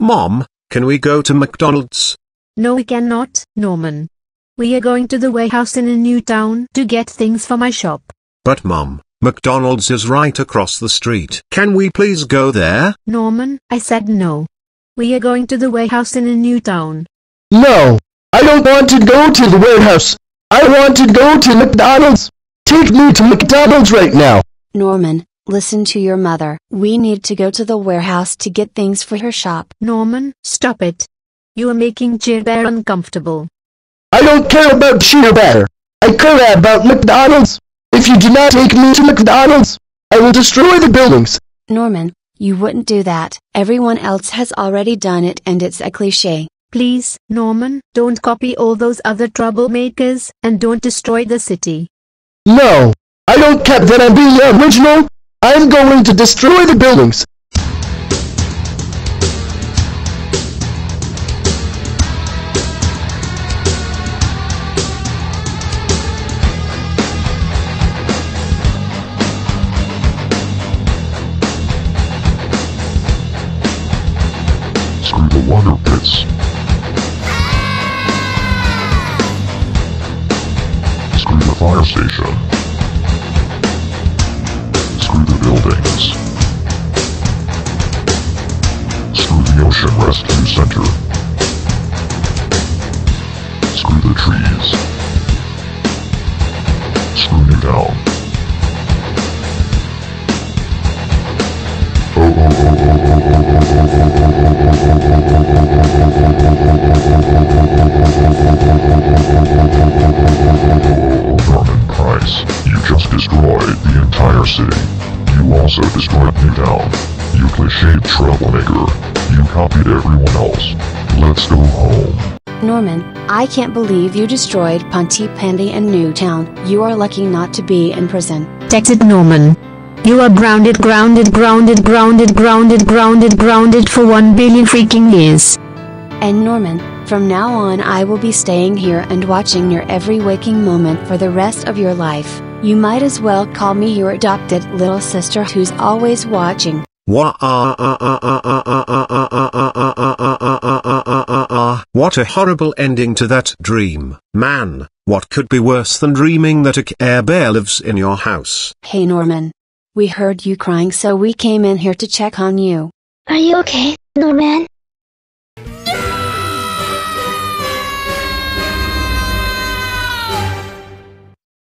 Mom, can we go to McDonald's? No we cannot, Norman. We are going to the warehouse in a new town to get things for my shop. But Mom, McDonald's is right across the street. Can we please go there? Norman, I said no. We are going to the warehouse in a new town. No, I don't want to go to the warehouse. I want to go to McDonald's. Take me to McDonald's right now. Norman, listen to your mother. We need to go to the warehouse to get things for her shop. Norman, stop it. You are making Cheer Bear uncomfortable. I don't care about Cheer Bear. I care about McDonald's. If you do not take me to McDonald's, I will destroy the buildings. Norman, you wouldn't do that. Everyone else has already done it and it's a cliche. Please, Norman, don't copy all those other troublemakers, and don't destroy the city. No, I don't care that I'm being original. I'm going to destroy the buildings. Screw the water Pits. Screw the fire station. Buildings. Screw the Ocean Rescue Center. Screw the trees. Screw. Oh, oh, oh, oh, oh, oh, oh, oh, oh, oh, oh, oh, oh, Norman Price, you just destroyed the entire city. You also destroyed Newtown. You cliched troublemaker. You copied everyone else. Let's go home. Norman, I can't believe you destroyed Pontypandy and Newtown. You are lucky not to be in prison. Exit Norman. You are grounded, grounded, grounded, grounded, grounded, grounded, grounded for one billion freaking years. And Norman, from now on I will be staying here and watching your every waking moment for the rest of your life. You might as well call me your adopted little sister who's always watching. What a horrible ending to that dream. Man, what could be worse than dreaming that a Care Bear lives in your house? Hey Norman. We heard you crying so we came in here to check on you. Are you okay, Norman?